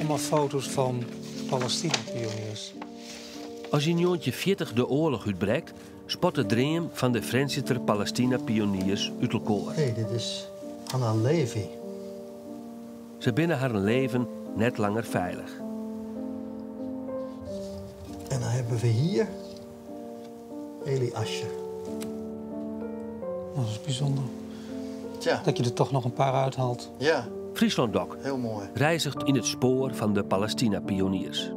allemaal foto's van Palestina-pioniers. Als in Joontje 40 de oorlog uitbreekt, spot de dream van de Verenigde Palestina-pioniers uit elkaar. Hé, dit is Hanna Levy. Ze binnen haar leven net langer veilig. En dan hebben we hier Eli Ascher. Dat is bijzonder. Tja, Dat je er toch nog een paar uithaalt. ja, Friesland Doc heel mooi. reizigt in het spoor van de Palestina-pioniers.